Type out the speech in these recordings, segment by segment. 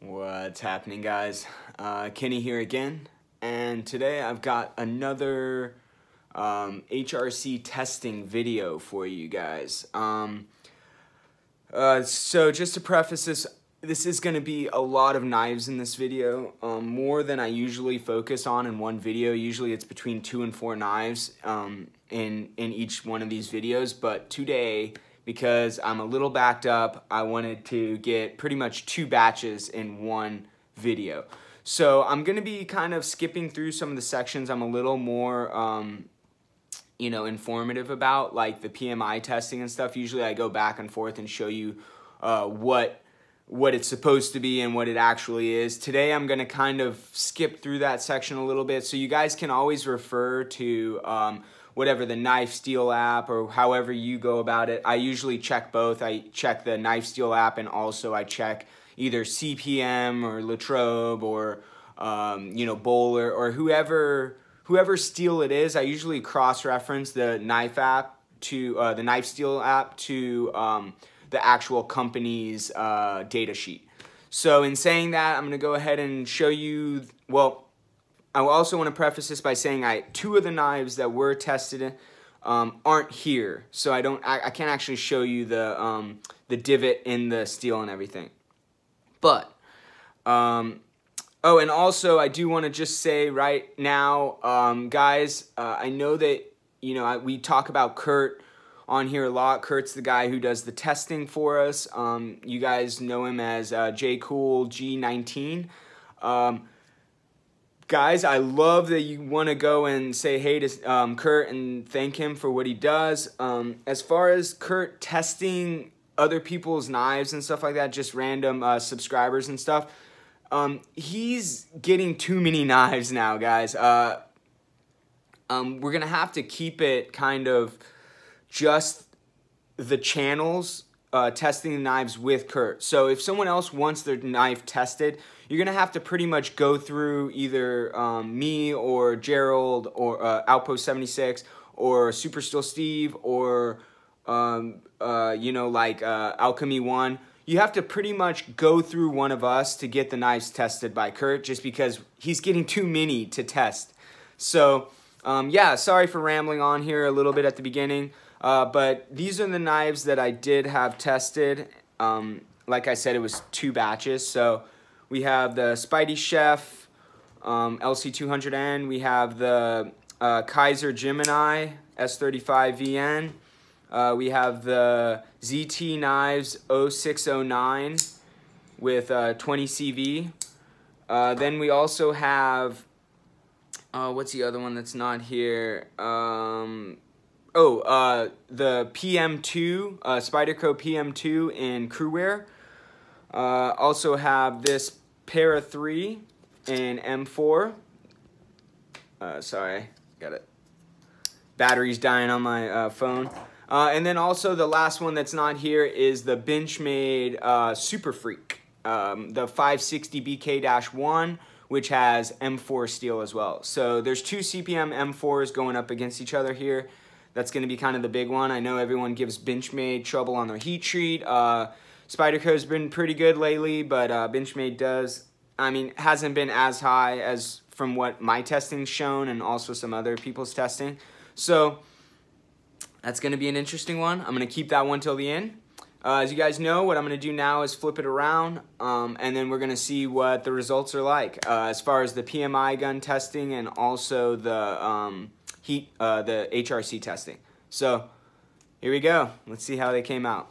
What's happening, guys? Uh, Kenny here again, and today I've got another um, HRC testing video for you guys. Um, uh, so just to preface this, this is going to be a lot of knives in this video, um, more than I usually focus on in one video. Usually it's between two and four knives um, in, in each one of these videos, but today because I'm a little backed up. I wanted to get pretty much two batches in one video. So I'm to be kind of skipping through some of the sections I'm a little more, um, you know, informative about, like the PMI testing and stuff. Usually I go back and forth and show you uh, what what it's supposed to be and what it actually is. Today I'm to kind of skip through that section a little bit so you guys can always refer to um, whatever the knife steel app or however you go about it. I usually check both. I check the knife steel app and also I check either CPM or Latrobe or um, you know Bohler or whoever whoever steel it is. I usually cross reference the knife app to uh, the knife steel app to um, the actual company's uh, data sheet. So in saying that, I'm going to go ahead and show you well I also want to preface this by saying I two of the knives that were tested um, aren't here, so I don't I, I, can't actually show you the um, the divot in the steel and everything. But um, oh, and also I do want to just say right now, um, guys, uh, I know that you know I, we talk about Kurt on here a lot. Kurt's the guy who does the testing for us. Um, you guys know him as uh, J Cool G19. Um, guys, I love that you want to go and say hey to um, Kurt and thank him for what he does. Um, as far as Kurt testing other people's knives and stuff like that, just random uh, subscribers and stuff, um, he's getting too many knives now, guys. Uh, um, we're going to have to keep it kind of just the channels uh, testing the knives with Kurt. So if someone else wants their knife tested, you're gonna have to pretty much go through either um, me or Gerald or uh, Outpost 76 or Super Steel Steve or um, uh, you know like uh, Alchemy One. You have to pretty much go through one of us to get the knives tested by Kurt, just because he's getting too many to test. So um, yeah, sorry for rambling on here a little bit at the beginning. Uh, but these are the knives that I did have tested. Um, like I said, it was two batches. So we have the Spydiechef um, LC200N. We have the uh, Kizer Gemini S35VN. Uh, we have the ZT Knives 0609 with uh, 20 CV. Uh, then we also have, uh, what's the other one that's not here? Um, oh, uh, the PM2, uh, Spyderco PM2 in Cruwear. Uh, also have this Para 3 in M4. Uh, sorry, got it. Battery's dying on my uh, phone. Uh, and then also the last one that's not here is the Benchmade uh, Super Freak, um, the 560 BK-1, which has M4 steel as well. So there's two CPM M4s going up against each other here. That's going to be kind of the big one. I know everyone gives Benchmade trouble on their heat treat. Uh, Spyderco's been pretty good lately, but uh, Benchmade does, I mean, hasn't been as high as from what my testing's shown and also some other people's testing. So that's going to be an interesting one. I'm going to keep that one till the end. Uh, as you guys know, what I'm going to do now is flip it around, um, and then we're going to see what the results are like uh, as far as the PMI gun testing and also the um, heat, uh, the HRC testing. So here we go. Let's see how they came out.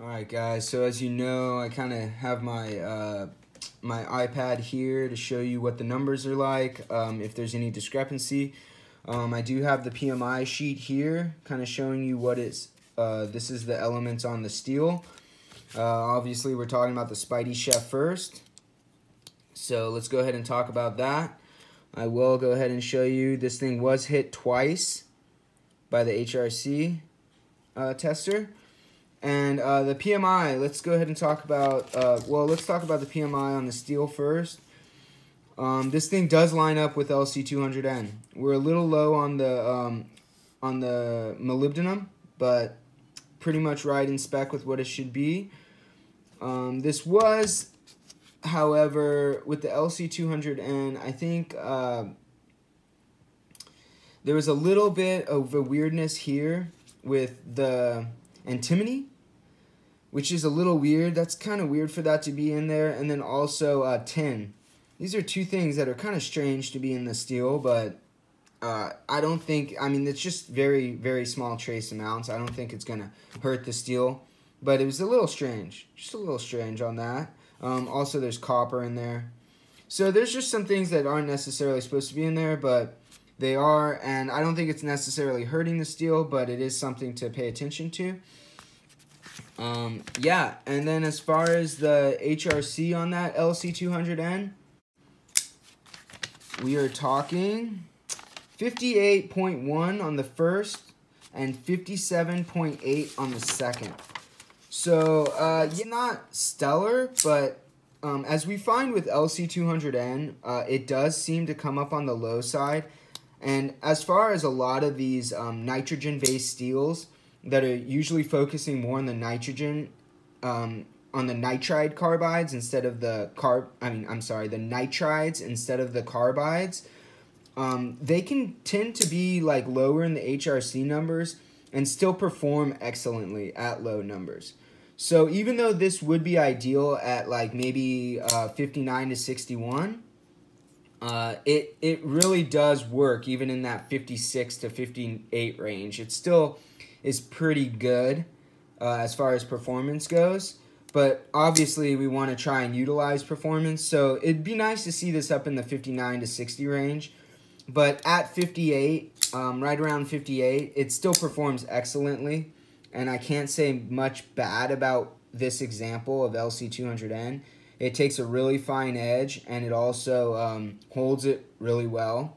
All right, guys. So as you know, I kind of have my uh, my iPad here to show you what the numbers are like. Um, if there's any discrepancy, um, I do have the PMI sheet here, kind of showing you what it's. Uh, this is the elements on the steel. Uh, obviously, we're talking about the Spydiechef first. So let's go ahead and talk about that. I will go ahead and show you this thing was hit twice by the HRC uh, tester. And uh, the PMI, let's go ahead and talk about, uh, well, let's talk about the PMI on the steel first. Um, this thing does line up with LC200N. We're a little low on the, um, on the molybdenum, but pretty much right in spec with what it should be. Um, this was however, with the LC200N, I think uh, there was a little bit of a weirdness here with the antimony, which is a little weird. That's kind of weird for that to be in there. And then also uh, tin. These are two things that are kind of strange to be in the steel, but uh, I don't think, I mean, it's just very, very small trace amounts. I don't think it's going to hurt the steel. But it was a little strange. Just a little strange on that. Um, also, there's copper in there. So there's just some things that aren't necessarily supposed to be in there, but they are. And I don't think it's necessarily hurting the steel, but it is something to pay attention to. Um, yeah, and then as far as the HRC on that LC200N, we are talking 58.1 on the first and 57.8 on the second. So, uh, not stellar, but um, as we find with LC200N, uh, it does seem to come up on the low side. And as far as a lot of these um, nitrogen-based steels that are usually focusing more on the nitrogen, um, on the nitride carbides instead of the carb, I mean, I'm sorry, the nitrides instead of the carbides, um, they can tend to be like lower in the HRC numbers and still perform excellently at low numbers. So even though this would be ideal at like maybe uh, 59 to 61, uh, it, it really does work even in that 56 to 58 range. It still is pretty good uh, as far as performance goes. But obviously, we want to try and utilize performance. So it'd be nice to see this up in the 59 to 60 range. But at 58, um, right around 58, it still performs excellently. And I can't say much bad about this example of LC200N. It takes a really fine edge and it also um, holds it really well.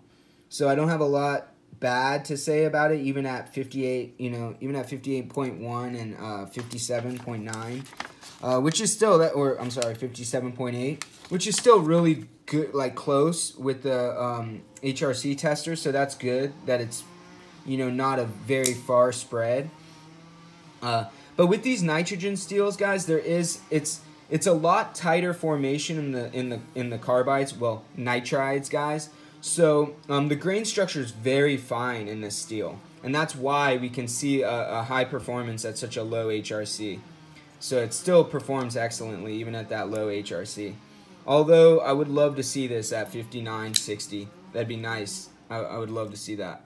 So I don't have a lot bad to say about it, even at 58, you know, even at 58.1 and uh, 57.9, uh, which is still that, or I'm sorry, 57.8, which is still really good, like close with the um, HRC tester. So that's good that it's, you know, not a very far spread. Uh, but with these nitrogen steels, guys, there is it's it's a lot tighter formation in the in the in the carbides. Well, nitrides, guys. So um, the grain structure is very fine in this steel, and that's why we can see a, a high performance at such a low HRC. So it still performs excellently even at that low HRC. Although I would love to see this at 59, 60. That'd be nice. I, I would love to see that.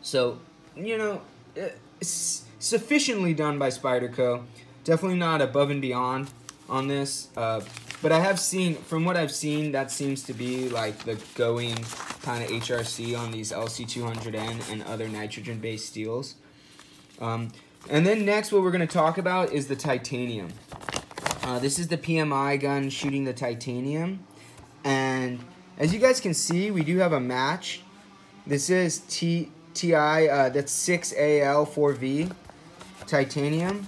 So, you know, it's sufficiently done by Spyderco. Definitely not above and beyond on this. Uh, but I have seen, from what I've seen, that seems to be like the going kind of HRC on these LC200N and other nitrogen-based steels. Um, and then next, what we're going to talk about is the titanium. Uh, this is the PMI gun shooting the titanium. And as you guys can see, we do have a match. This is T TI, uh, that's 6AL4V titanium.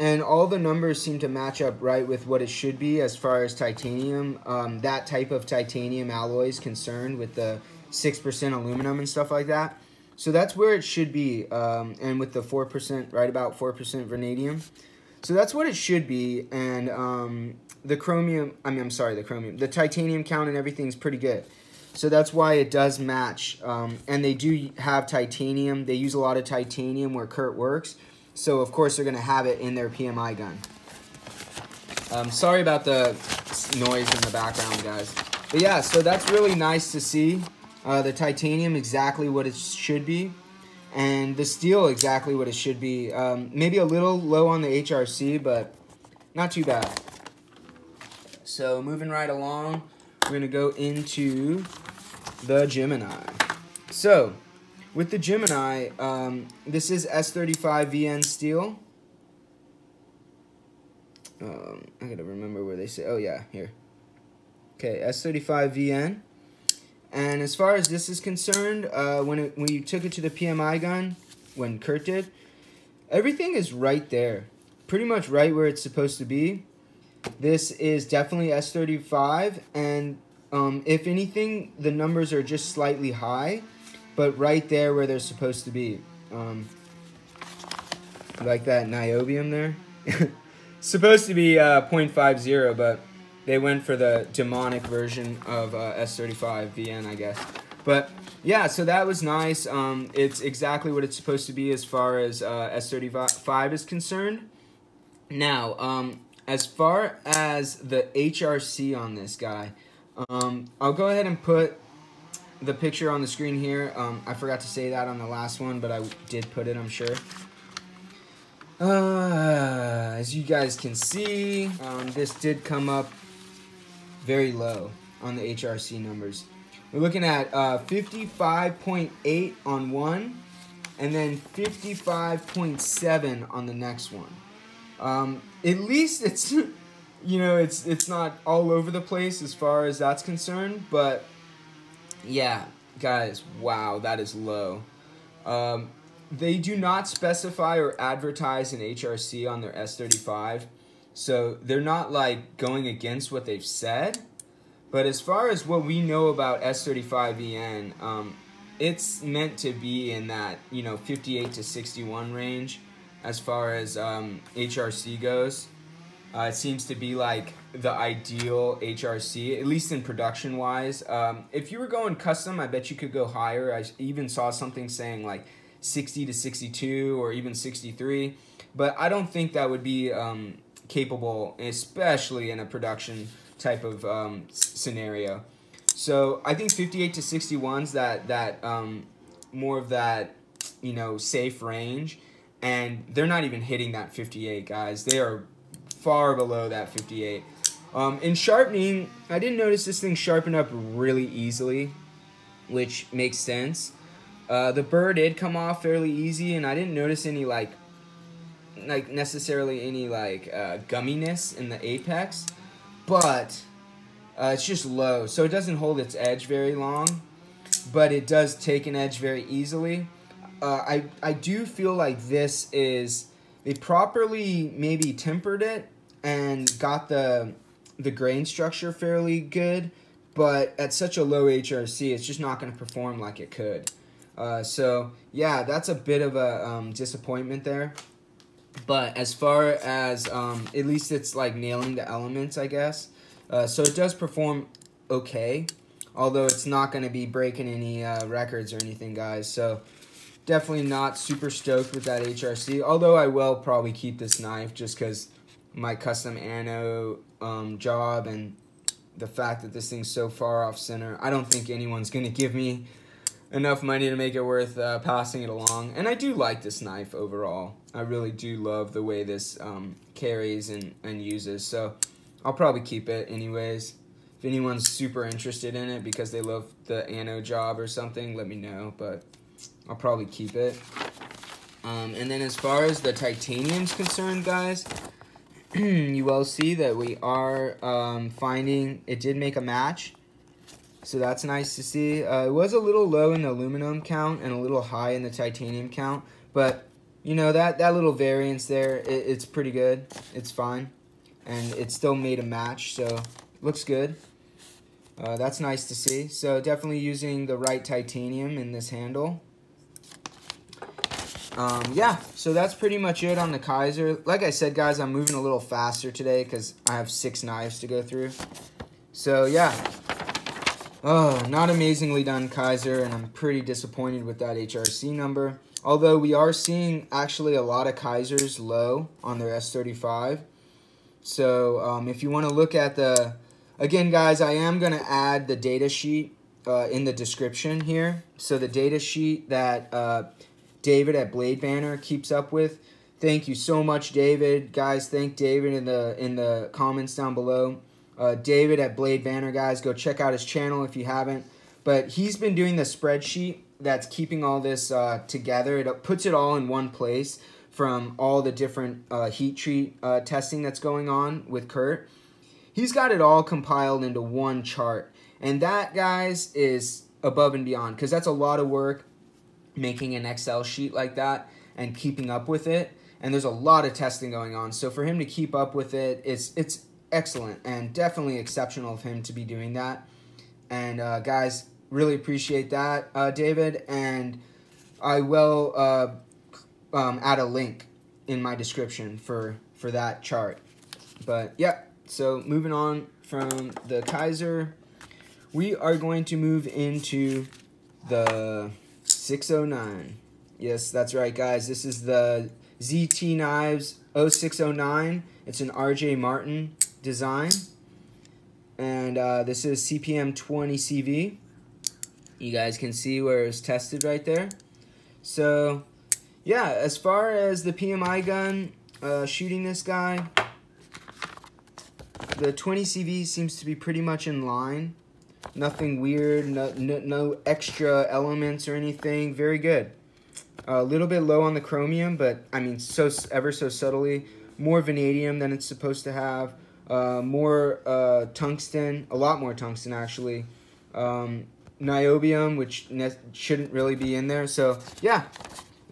And all the numbers seem to match up right with what it should be as far as titanium, um, that type of titanium alloy is concerned with the 6% aluminum and stuff like that. So that's where it should be, um, and with the 4%, right about 4% vanadium. So that's what it should be, and um, the chromium, I mean, I'm sorry, the chromium, the titanium count and everything's pretty good. So that's why it does match, um, and they do have titanium. They use a lot of titanium where Kurt works, so of course they're to have it in their PMI gun. Um, sorry about the noise in the background, guys. But yeah, so that's really nice to see. Uh, the titanium exactly what it should be. And the steel exactly what it should be. Um, maybe a little low on the HRC, but not too bad. So moving right along, we're to go into the Gemini. So, with the Gemini, um, this is S35VN steel. Um, I gotta remember where they say. Oh yeah, here. Okay, S35VN. And as far as this is concerned, uh, when it, when you took it to the PMI gun, when Kurt did, everything is right there, pretty much right where it's supposed to be. This is definitely S35, and um, if anything, the numbers are just slightly high, but right there where they're supposed to be. Um, like that niobium there. supposed to be uh, 0.50, but they went for the demonic version of uh, S35 VN, I guess. But yeah, so that was nice. Um, it's exactly what it's supposed to be as far as uh, S35 is concerned. Now, um, as far as the HRC on this guy, um, I'll go ahead and put the picture on the screen here. Um, I forgot to say that on the last one, but I did put it, I'm sure. Uh, as you guys can see, um, this did come up very low on the HRC numbers. We're looking at uh, 55.8 on one, and then 55.7 on the next one. Um, at least it's, you know, it's it's not all over the place as far as that's concerned, but yeah, guys, wow, that is low. Um, they do not specify or advertise an HRC on their S35, so they're not like going against what they've said. But as far as what we know about S35VN, um, it's meant to be in that you know 58 to 61 range as far as um, HRC goes. Uh, it seems to be like the ideal HRC, at least in production wise. Um, if you were going custom, I bet you could go higher. I even saw something saying like 60 to 62 or even 63, but I don't think that would be um, capable, especially in a production type of um, scenario. So I think 58 to 61s that that um, more of that you know safe range, and they're not even hitting that 58 guys. They are far below that 58. Um, in sharpening, I didn't notice this thing sharpen up really easily, which makes sense. Uh, the burr did come off fairly easy, and I didn't notice any like, like necessarily any like uh, gumminess in the apex, but uh, it's just low, so it doesn't hold its edge very long, but it does take an edge very easily. Uh, I I do feel like this is they properly maybe tempered it and got the the grain structure fairly good, but at such a low HRC, it's just not going to perform like it could. Uh, so yeah, that's a bit of a um, disappointment there. But as far as um, at least it's like nailing the elements, I guess. Uh, so it does perform okay, although it's not going to be breaking any uh, records or anything, guys. So definitely not super stoked with that HRC. Although I will probably keep this knife just because my custom ano um, job and the fact that this thing's so far off center. I don't think anyone's going to give me enough money to make it worth uh, passing it along. And I do like this knife overall. I really do love the way this um, carries and, and uses. So I'll probably keep it anyways. If anyone's super interested in it because they love the ano job or something, let me know. But I'll probably keep it. Um, and then as far as the titanium's concerned, guys, you will see that we are um, finding, it did make a match. So that's nice to see. Uh, it was a little low in the aluminum count and a little high in the titanium count. But, you know, that, that little variance there, it, it's pretty good. It's fine. And it still made a match, so looks good. Uh, that's nice to see. So definitely using the right titanium in this handle. Um, yeah, so that's pretty much it on the Kizer. Like I said, guys, I'm moving a little faster today because I have six knives to go through. So, yeah, Oh, not amazingly done, Kizer, and I'm pretty disappointed with that HRC number. Although we are seeing actually a lot of Kizers low on their S35. So um, if you want to look at the, again guys, I am going to add the data sheet uh, in the description here. So the data sheet that uh, David at Blade Banner keeps up with. Thank you so much, David. Guys, thank David in the in the comments down below. Uh, David at Blade Banner, guys, go check out his channel if you haven't. But he's been doing the spreadsheet that's keeping all this uh, together. It puts it all in one place from all the different uh, heat treat uh, testing that's going on with Kurt. He's got it all compiled into one chart. And that, guys, is above and beyond because that's a lot of work making an Excel sheet like that and keeping up with it. And there's a lot of testing going on. So for him to keep up with it, it's it's excellent and definitely exceptional of him to be doing that. And uh, guys, really appreciate that, uh, David. And I will uh, um, add a link in my description for for that chart. But yeah, So moving on from the Kizer, we are going to move into the 609. Yes, that's right, guys. This is the ZT Knives 0609. It's an RJ Martin design. And uh, this is CPM 20 CV. You guys can see where it's tested right there. So, yeah, as far as the PMI gun uh, shooting this guy, the 20 CV seems to be pretty much in line. Nothing weird, no, no, no extra elements or anything. Very good. A little bit low on the chromium, but I mean, so ever so subtly. More vanadium than it's supposed to have. Uh, more uh, tungsten, a lot more tungsten actually. Um, niobium, which shouldn't really be in there. So yeah,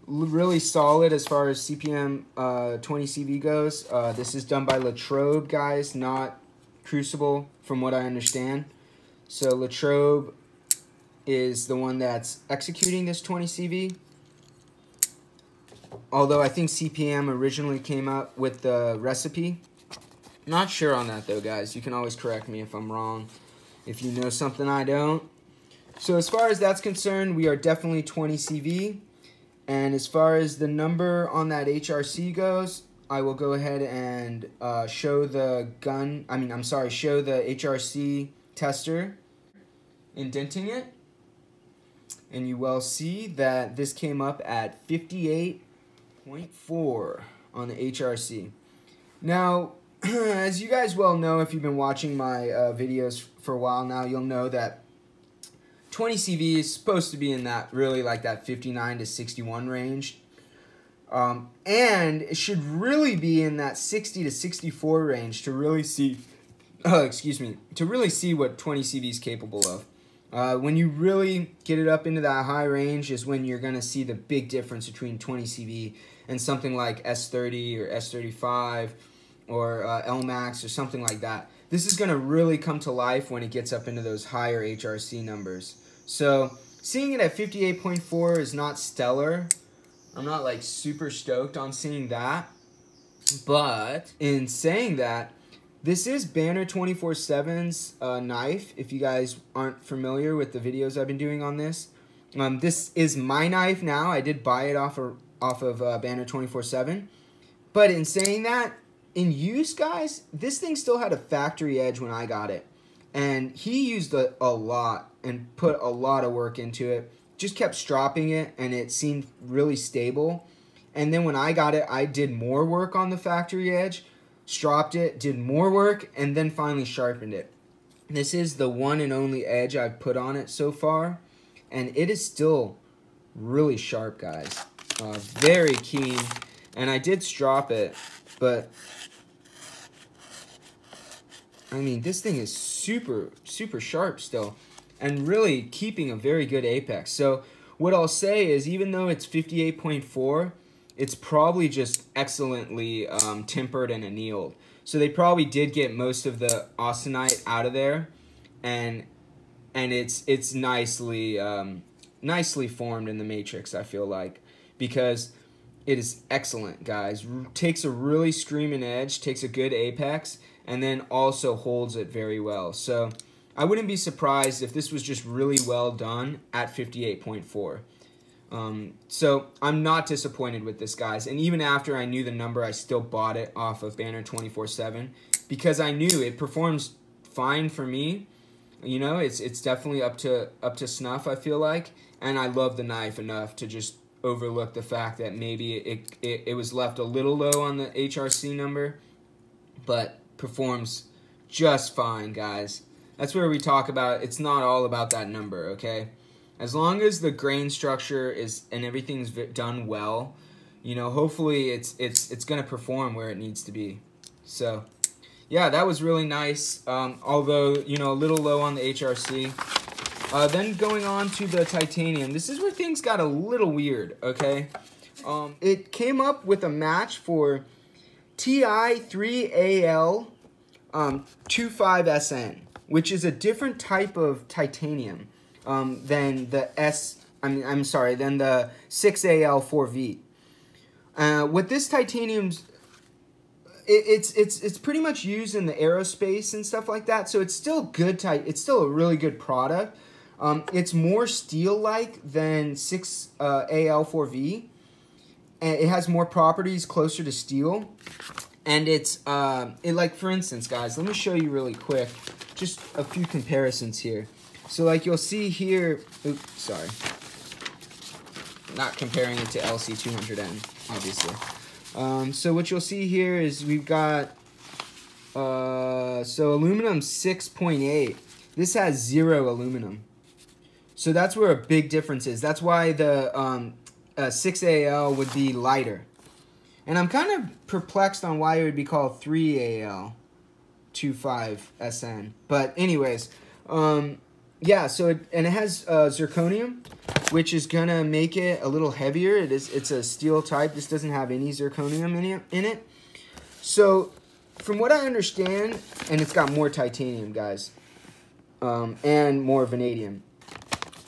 really solid as far as CPM uh, 20 CV goes. Uh, this is done by Latrobe, guys, not Crucible, from what I understand. So Latrobe is the one that's executing this 20 CV. Although I think CPM originally came up with the recipe. Not sure on that though, guys. You can always correct me if I'm wrong. If you know something I don't. So as far as that's concerned, we are definitely 20 CV. And as far as the number on that HRC goes, I will go ahead and uh, show the gun, I mean, I'm sorry, show the HRC tester indenting it. And you will see that this came up at 58.4 on the HRC. Now, as you guys well know, if you've been watching my uh, videos for a while now, you'll know that 20 CV is supposed to be in that really like that 59 to 61 range. Um, and it should really be in that 60 to 64 range to really see, oh, excuse me, to really see what 20 CV is capable of. Uh, when you really get it up into that high range is when you're going to see the big difference between 20 CV and something like S30 or S35 or uh, Elmax or something like that. This is going to really come to life when it gets up into those higher HRC numbers. So seeing it at 58.4 is not stellar. I'm not like super stoked on seeing that. But in saying that, this is Banner 24-7's uh, knife, if you guys aren't familiar with the videos I've been doing on this. Um, this is my knife now. I did buy it off of, off of uh, Banner 24-7. But in saying that, in use, guys, this thing still had a factory edge when I got it. And he used a, a lot and put a lot of work into it. Just kept stropping it and it seemed really stable. And then when I got it, I did more work on the factory edge, stropped it, did more work, and then finally sharpened it. This is the one and only edge I've put on it so far. And it is still really sharp, guys. Uh, very keen. And I did strop it, but I mean, this thing is super, super sharp still and really keeping a very good apex. So what I'll say is even though it's 58.4, it's probably just excellently um, tempered and annealed. So they probably did get most of the austenite out of there, and and it's it's nicely um, nicely formed in the matrix. I feel like because it is excellent, guys. R takes a really screaming edge, takes a good apex, and then also holds it very well. So I wouldn't be surprised if this was just really well done at 58.4. Um, so I'm not disappointed with this, guys. And even after I knew the number, I still bought it off of Banner 24/7 because I knew it performs fine for me. You know, it's it's definitely up to up to snuff. I feel like, and I love the knife enough to just overlook the fact that maybe it it, it was left a little low on the HRC number, but performs just fine, guys. That's where we talk about it's not all about that number, okay? As long as the grain structure is and everything's done well, you know, hopefully it's it's it's going to perform where it needs to be. So, yeah, that was really nice. Um, although, you know, a little low on the HRC. Uh, then going on to the titanium. This is where things got a little weird, okay? Um, it came up with a match for TI3AL um, 25SN which is a different type of titanium um, than the S. I mean, I'm sorry, than the 6AL4V. Uh, what this titanium's it, it's it's it's pretty much used in the aerospace and stuff like that. So it's still good type. It's still a really good product. Um, it's more steel-like than 6 uh, AL4V. And it has more properties closer to steel. And it's, uh, it like, for instance, guys, let me show you really quick. Just a few comparisons here. So, like, you'll see here, oops, sorry. Not comparing it to LC200N, obviously. Um, so what you'll see here is we've got, uh, so aluminum 6.8. This has zero aluminum. So that's where a big difference is. That's why the um, uh, 6AL would be lighter. And I'm kind of perplexed on why it would be called 3AL 25SN. But anyways, um, yeah, so it, and it has uh, zirconium, which is to make it a little heavier. It is, it's a steel type. This doesn't have any zirconium in it. In it. So from what I understand, and it's got more titanium, guys, um, and more vanadium.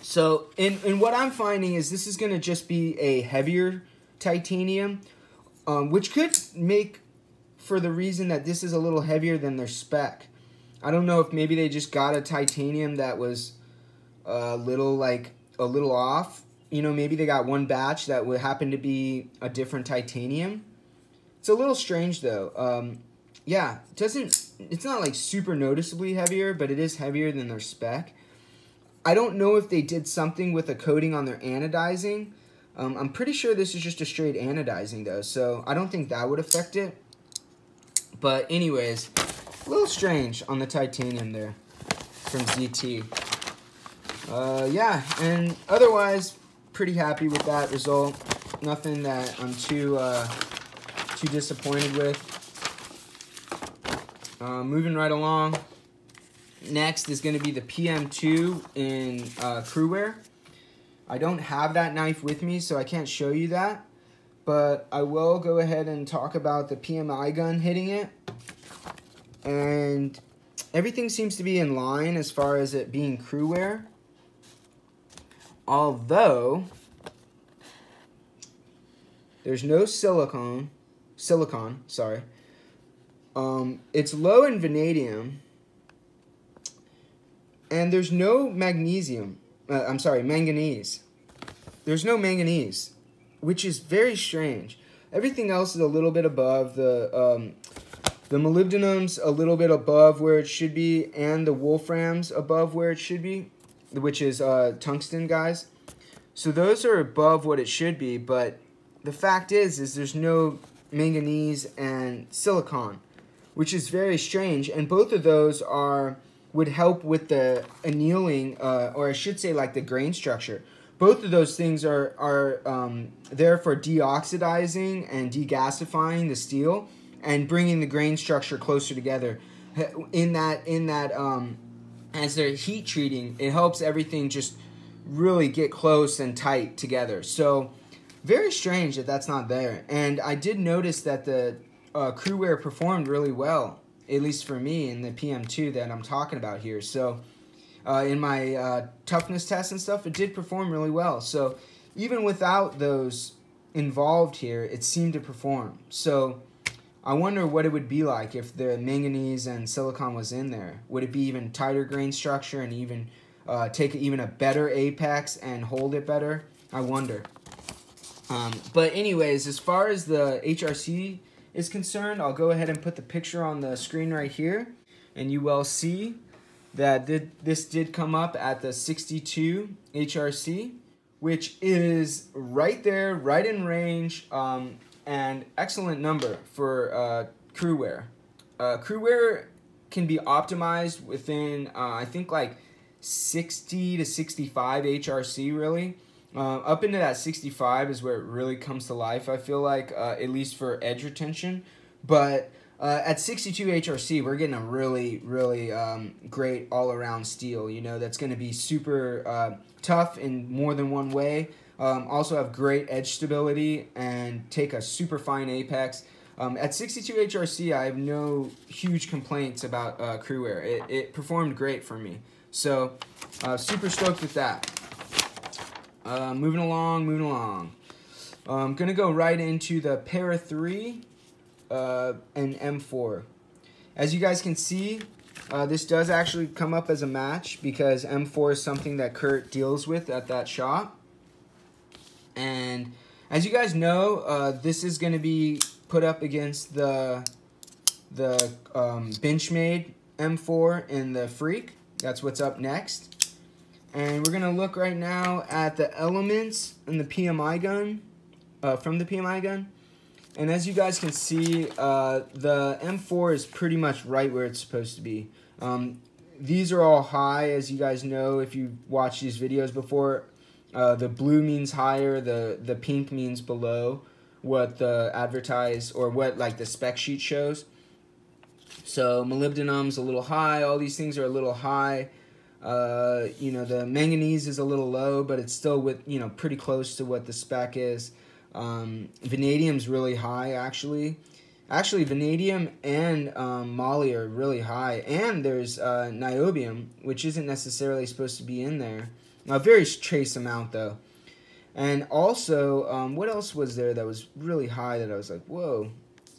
So, and, in what I'm finding is this is to just be a heavier titanium, um, which could make for the reason that this is a little heavier than their spec. I don't know if maybe they just got a titanium that was a little like a little off. You know, maybe they got one batch that would happen to be a different titanium. It's a little strange though. Um, yeah, it doesn't. It's not like super noticeably heavier, but it is heavier than their spec. I don't know if they did something with a coating on their anodizing. Um, I'm pretty sure this is just a straight anodizing though, so I don't think that would affect it. But anyways, a little strange on the titanium there from ZT. Uh, yeah, and otherwise, pretty happy with that result. Nothing that I'm too uh, too disappointed with. Uh, moving right along. Next is going to be the PM2 in uh, Cruwear. I don't have that knife with me, so I can't show you that. But I will go ahead and talk about the PMI gun hitting it. And everything seems to be in line as far as it being Cruwear. Although, there's no silicone, silicon, sorry. Um, it's low in vanadium and there's no magnesium. Uh, I'm sorry, manganese. There's no manganese, which is very strange. Everything else is a little bit above the um, the molybdenum's a little bit above where it should be, and the wolfram's above where it should be, which is uh, tungsten, guys. So those are above what it should be, but the fact is, is there's no manganese and silicon, which is very strange, and both of those are would help with the annealing, uh, or I should say like the grain structure. Both of those things are, are um, there for deoxidizing and degasifying the steel and bringing the grain structure closer together. In that, in that, um, as they're heat treating, it helps everything just really get close and tight together. So very strange that that's not there. And I did notice that the uh, Cruwear performed really well at least for me in the PM2 that I'm talking about here. So uh, in my uh, toughness tests and stuff, it did perform really well. So even without those involved here, it seemed to perform. So I wonder what it would be like if the manganese and silicon was in there. Would it be even tighter grain structure and even uh, take even a better apex and hold it better? I wonder. Um, but anyways, as far as the HRC is concerned, I'll go ahead and put the picture on the screen right here. And you will see that this did come up at the 62 HRC, which is right there, right in range, um, and excellent number for uh, wear. Uh, wear can be optimized within, uh, I think, like 60 to 65 HRC, really. Uh, up into that 65 is where it really comes to life, I feel like, uh, at least for edge retention. But uh, at 62 HRC, we're getting a really, really um, great all around steel, you know, that's going to be super uh, tough in more than one way. Um, also have great edge stability and take a super fine apex. Um, at 62 HRC, I have no huge complaints about uh, wear. It, it performed great for me. So, uh, super stoked with that. Uh, moving along, moving along. I'm um, going to go right into the Para 3 uh, and M4. As you guys can see, uh, this does actually come up as a match because M4 is something that Kurt deals with at that shop. And as you guys know, uh, this is going to be put up against the the um, Benchmade M4 in the Freak. That's what's up next. And we're going to look right now at the elements in the PMI gun, uh, from the PMI gun. And as you guys can see, uh, the M4 is pretty much right where it's supposed to be. Um, these are all high, as you guys know if you've watched these videos before. Uh, the blue means higher, the, the pink means below what the advertise or what like the spec sheet shows. So molybdenum's a little high, all these things are a little high. Uh, you know, the manganese is a little low, but it's still with, you know, pretty close to what the spec is. Um, vanadium's really high, actually. Actually, vanadium and um, moly are really high. And there's uh, niobium, which isn't necessarily supposed to be in there. A very trace amount, though. And also, um, what else was there that was really high that I was like, whoa.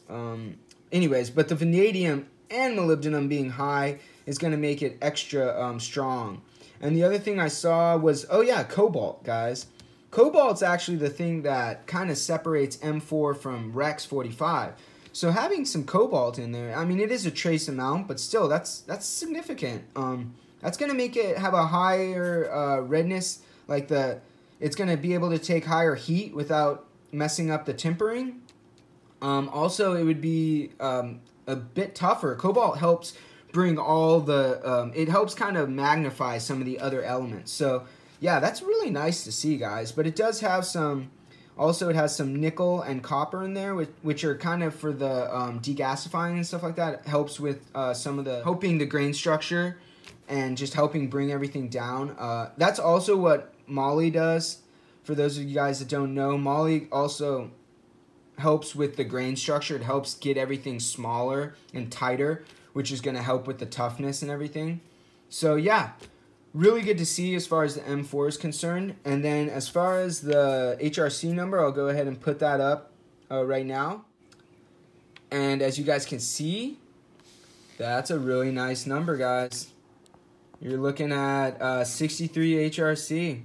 Um, anyways, but the vanadium and molybdenum being high is going to make it extra um, strong. And the other thing I saw was, oh yeah, cobalt, guys. Cobalt's actually the thing that kind of separates M4 from Rex 45. So having some cobalt in there, I mean, it is a trace amount, but still, that's that's significant. Um, that's gonna make it have a higher uh, redness, like the, it's gonna be able to take higher heat without messing up the tempering. Um, also, it would be um, a bit tougher. Cobalt helps bring all the, um, it helps kind of magnify some of the other elements. So yeah, that's really nice to see, guys. But it does have some, also it has some nickel and copper in there, which, which are kind of for the um, degasifying and stuff like that. It helps with uh, some of the, helping the grain structure and just helping bring everything down. Uh, that's also what moly does. For those of you guys that don't know, moly also helps with the grain structure. It helps get everything smaller and tighter, which is going to help with the toughness and everything. So yeah, really good to see as far as the M4 is concerned. And then as far as the HRC number, I'll go ahead and put that up uh, right now. And as you guys can see, that's a really nice number, guys. You're looking at uh, 63 HRC.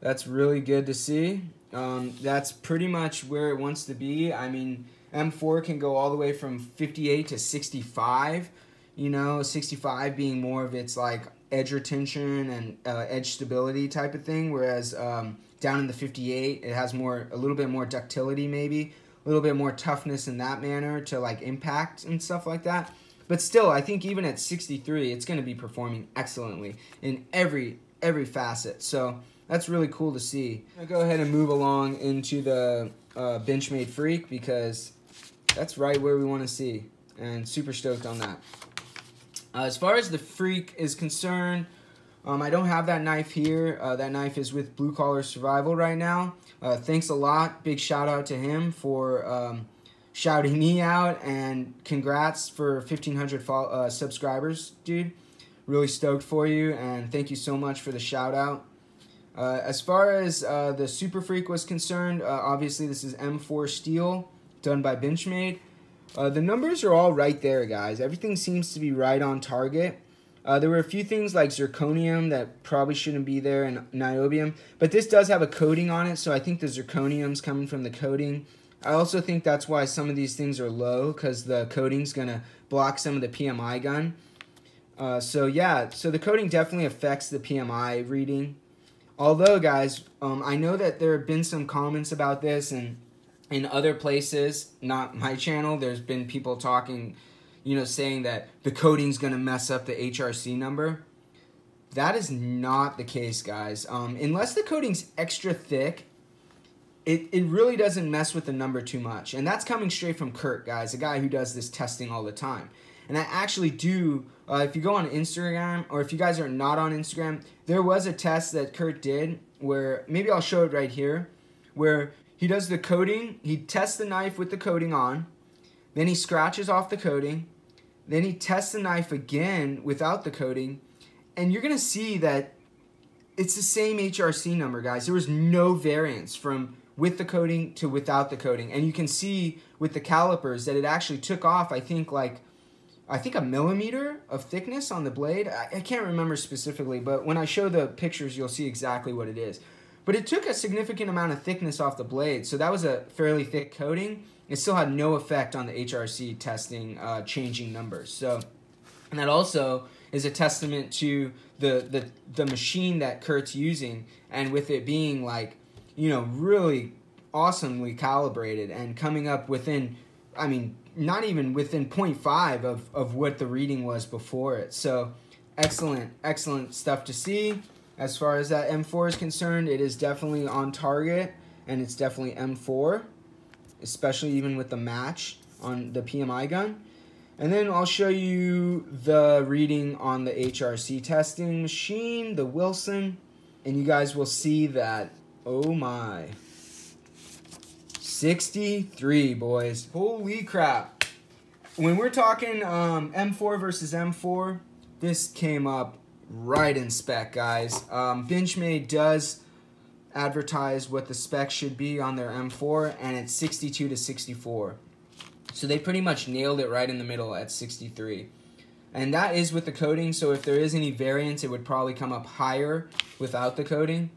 That's really good to see. Um, that's pretty much where it wants to be. I mean, M4 can go all the way from 58 to 65. You know, 65 being more of its like edge retention and uh, edge stability type of thing, whereas um, down in the 58, it has more a little bit more ductility maybe, a little bit more toughness in that manner to like impact and stuff like that. But still, I think even at 63, it's going to be performing excellently in every every facet. So that's really cool to see. I'll go ahead and move along into the uh, Benchmade Freak because that's right where we want to see. And super stoked on that. Uh, as far as the Freak is concerned, um, I don't have that knife here. Uh, that knife is with Blue Collar Survival right now. Uh, thanks a lot. Big shout out to him for um, shouting me out and congrats for 1,500 uh, subscribers, dude. Really stoked for you and thank you so much for the shout out. Uh, as far as uh, the Super Freak was concerned, obviously this is M4 steel done by Benchmade. Uh, the numbers are all right there, guys. Everything seems to be right on target. Uh, there were a few things like zirconium that probably shouldn't be there and niobium, but this does have a coating on it, so I think the zirconium's coming from the coating. I also think that's why some of these things are low, because the coating's going to block some of the PMI gun. Uh, so yeah, so the coating definitely affects the PMI reading. Although, guys, um, I know that there have been some comments about this, and in other places, not my channel, there's been people talking, you know, saying that the coating's going to mess up the HRC number. That is not the case, guys. Um, unless the coating's extra thick, it, it really doesn't mess with the number too much. And that's coming straight from Kurt, guys, a guy who does this testing all the time. And I actually do, uh, if you go on Instagram, or if you guys are not on Instagram, there was a test that Kurt did where, maybe I'll show it right here, where he does the coating, he tests the knife with the coating on, then he scratches off the coating, then he tests the knife again without the coating, and you're to see that it's the same HRC number, guys. There was no variance from with the coating to without the coating. And you can see with the calipers that it actually took off, I think, like, I think a millimeter of thickness on the blade. I, I can't remember specifically, but when I show the pictures, you'll see exactly what it is. But it took a significant amount of thickness off the blade, so that was a fairly thick coating. It still had no effect on the HRC testing uh, changing numbers. So, and that also is a testament to the, the the machine that Kurt's using, and with it being like, you know, really awesomely calibrated and coming up within, I mean, not even within 0.5 of, of what the reading was before it. So, excellent, excellent stuff to see. As far as that M4 is concerned, it is definitely on target, and it's definitely M4, especially even with the match on the PMI gun. And then I'll show you the reading on the HRC testing machine, the Wilson, and you guys will see that, oh my, 63, boys. Holy crap. When we're talking um, M4 versus M4, this came up right in spec, guys. Um, Benchmade does advertise what the spec should be on their M4, and it's 62 to 64. So they pretty much nailed it right in the middle at 63. And that is with the coating, so if there is any variance, it would probably come up higher without the coating.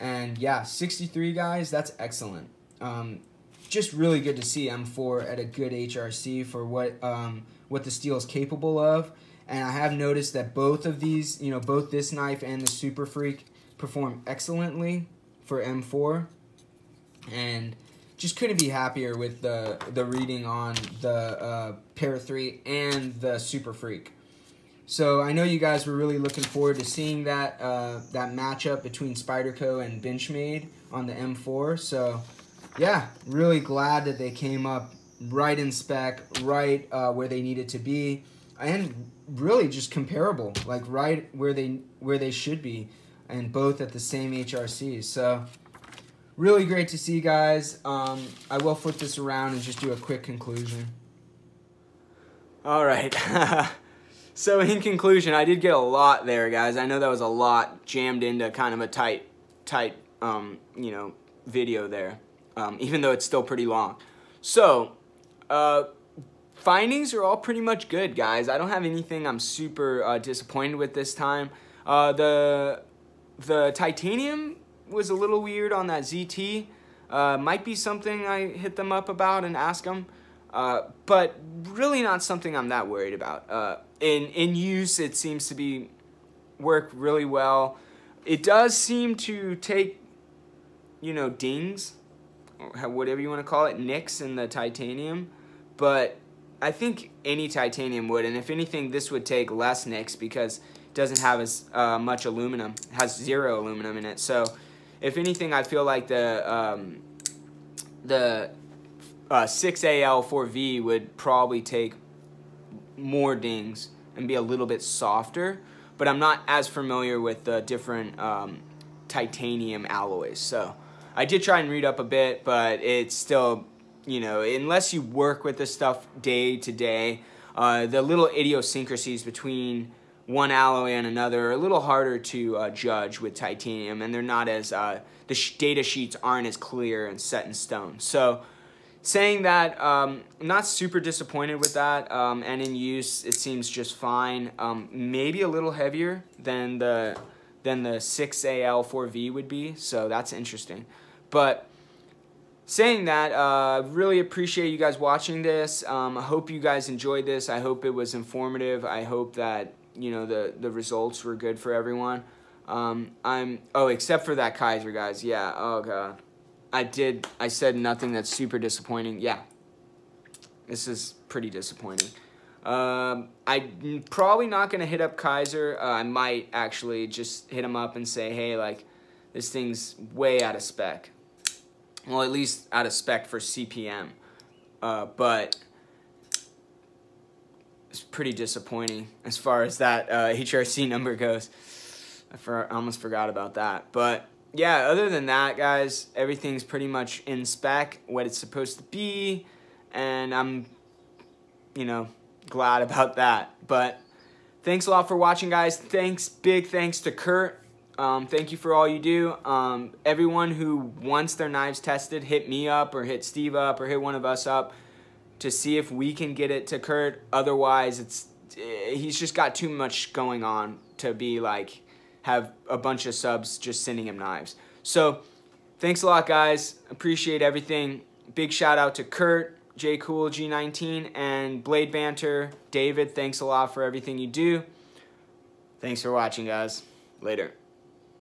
And yeah, 63 guys, that's excellent. Um, just really good to see M4 at a good HRC for what um, what the steel is capable of. And I have noticed that both of these, you know, both this knife and the Super Freek perform excellently for M4. And just couldn't be happier with the the reading on the uh, Para 3 and the Super Freek. So I know you guys were really looking forward to seeing that uh, that matchup between Spyderco and Benchmade on the M4. So yeah, really glad that they came up right in spec, right uh, where they needed to be, and really just comparable, like right where they where they should be, and both at the same HRCs. So really great to see, guys. Um, I will flip this around and just do a quick conclusion. All right. so in conclusion, I did get a lot there, guys. I know that was a lot jammed into kind of a tight, tight, um, you know, video there, um, even though it's still pretty long. So, uh, findings are all pretty much good, guys. I don't have anything I'm super uh, disappointed with this time. Uh, the the titanium was a little weird on that ZT. Uh, might be something I hit them up about and ask them, uh, but really not something I'm that worried about. Uh, in in use, it seems to be work really well. It does seem to take, you know, dings, or whatever you want to call it, nicks in the titanium, but I think any titanium would, and if anything, this would take less nicks because it doesn't have as uh, much aluminum, it has zero aluminum in it, so if anything, I feel like the um, the uh, 6AL4V would probably take more dings and be a little bit softer, but I'm not as familiar with the different um, titanium alloys. So I did try and read up a bit, but it's still, you know, unless you work with this stuff day to day, uh, the little idiosyncrasies between one alloy and another are a little harder to uh, judge with titanium, and they're not as uh, the sh data sheets aren't as clear and set in stone. So, saying that, um, I'm not super disappointed with that, um, and in use it seems just fine. Um, maybe a little heavier than the than the 6AL4V would be, so that's interesting. But saying that, uh, really appreciate you guys watching this. Um, I hope you guys enjoyed this. I hope it was informative. I hope that you know the the results were good for everyone. Um, I'm oh except for that Kizer guys. Yeah. Oh god. I did. I said nothing that's super disappointing. Yeah. This is pretty disappointing. Um, I'm probably not gonna hit up Kizer. Uh, I might actually just hit him up and say, hey, like, this thing's way out of spec. Well, at least out of spec for CPM. Uh, but it's pretty disappointing as far as that uh, HRC number goes. I, for, I almost forgot about that. But yeah, other than that, guys, everything's pretty much in spec, what it's supposed to be, and I'm, you know, glad about that. But thanks a lot for watching, guys. Thanks, big thanks to Kurt. Um, thank you for all you do. Um, everyone who wants their knives tested, hit me up or hit Steve up or hit one of us up to see if we can get it to Kurt. Otherwise, it's eh, he's just got too much going on to be like have a bunch of subs just sending him knives. So thanks a lot, guys. Appreciate everything. Big shout out to Kurt, J Cool G19, and Blade Banter. David, thanks a lot for everything you do. Thanks for watching, guys. Later.